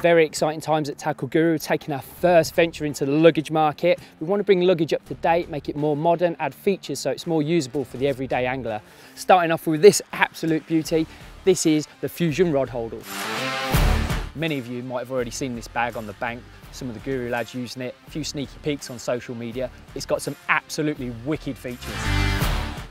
Very exciting times at Tackle Guru, taking our first venture into the luggage market. We want to bring luggage up to date, make it more modern, add features so it's more usable for the everyday angler. Starting off with this absolute beauty, this is the Fusion Rod Holder. Many of you might have already seen this bag on the bank, some of the Guru lads using it, a few sneaky peeks on social media. It's got some absolutely wicked features.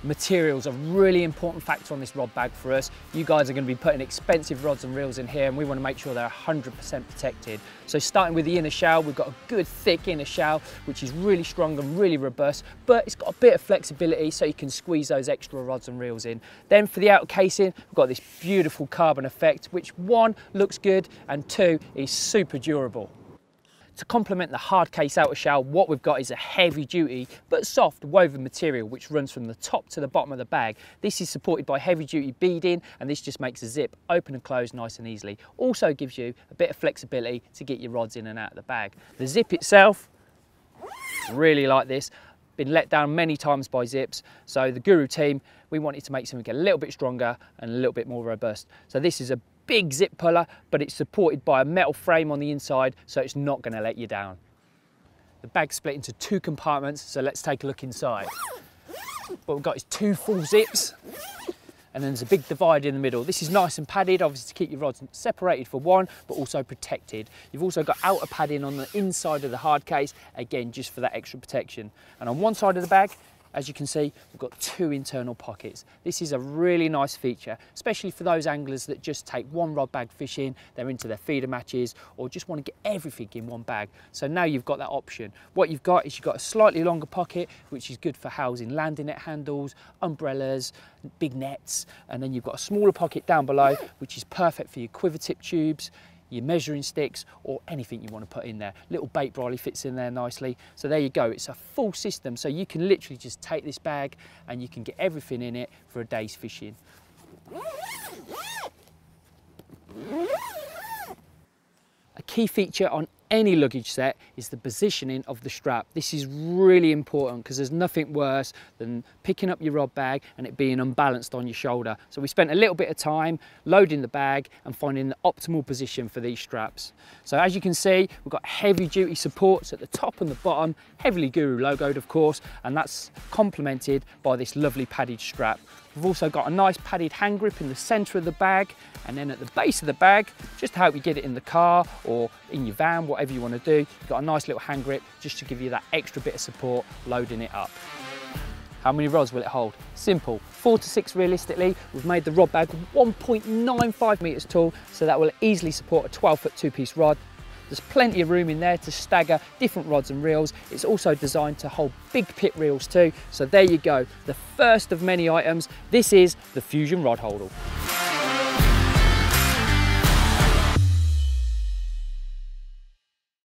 Materials are really important factor on this rod bag for us. You guys are going to be putting expensive rods and reels in here and we want to make sure they're 100% protected. So starting with the inner shell, we've got a good thick inner shell which is really strong and really robust but it's got a bit of flexibility so you can squeeze those extra rods and reels in. Then for the outer casing, we've got this beautiful carbon effect which one, looks good and two, is super durable. To complement the hard case outer shell, what we've got is a heavy duty but soft woven material which runs from the top to the bottom of the bag. This is supported by heavy duty beading and this just makes the zip open and close nice and easily. Also gives you a bit of flexibility to get your rods in and out of the bag. The zip itself, really like this been let down many times by zips. So the Guru team, we wanted to make something a little bit stronger and a little bit more robust. So this is a big zip puller, but it's supported by a metal frame on the inside, so it's not gonna let you down. The bag's split into two compartments, so let's take a look inside. What we've got is two full zips, and then there's a big divider in the middle. This is nice and padded, obviously to keep your rods separated for one, but also protected. You've also got outer padding on the inside of the hard case, again, just for that extra protection. And on one side of the bag, as you can see, we've got two internal pockets. This is a really nice feature, especially for those anglers that just take one rod bag fishing, they're into their feeder matches, or just want to get everything in one bag. So now you've got that option. What you've got is you've got a slightly longer pocket, which is good for housing landing net handles, umbrellas, big nets, and then you've got a smaller pocket down below, which is perfect for your quiver tip tubes, your measuring sticks or anything you want to put in there. Little bait brolly fits in there nicely. So there you go, it's a full system. So you can literally just take this bag and you can get everything in it for a day's fishing. A key feature on any luggage set is the positioning of the strap. This is really important because there's nothing worse than picking up your rod bag and it being unbalanced on your shoulder. So we spent a little bit of time loading the bag and finding the optimal position for these straps. So as you can see, we've got heavy duty supports at the top and the bottom, heavily Guru logoed of course, and that's complemented by this lovely padded strap. We've also got a nice padded hand grip in the center of the bag and then at the base of the bag, just to help you get it in the car or in your van, whatever you want to do, you've got a nice little hand grip just to give you that extra bit of support loading it up. How many rods will it hold? Simple, four to six realistically. We've made the rod bag 1.95 meters tall, so that will easily support a 12 foot two piece rod. There's plenty of room in there to stagger different rods and reels. It's also designed to hold big pit reels too. So there you go, the first of many items. This is the Fusion Rod Holder.